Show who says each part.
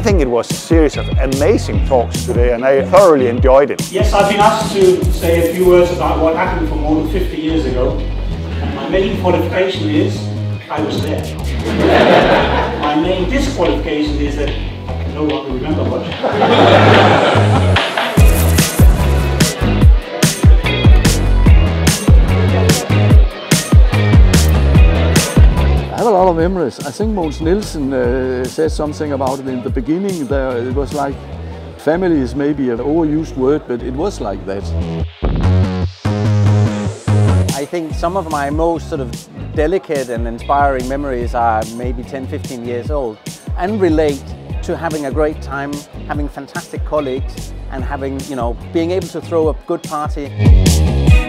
Speaker 1: think it was a series of amazing talks today and I thoroughly enjoyed it.
Speaker 2: Yes, I've been asked to say a few words about what happened for more than 50 years ago. And my main qualification is I was there. my main disqualification is that I can no longer remember much.
Speaker 3: Have a lot of memories. I think Mogens Nielsen uh, said something about it in the beginning. There, it was like family is maybe an overused word, but it was like that.
Speaker 4: I think some of my most sort of delicate and inspiring memories are maybe 10, 15 years old and relate to having a great time, having fantastic colleagues and having, you know, being able to throw a good party.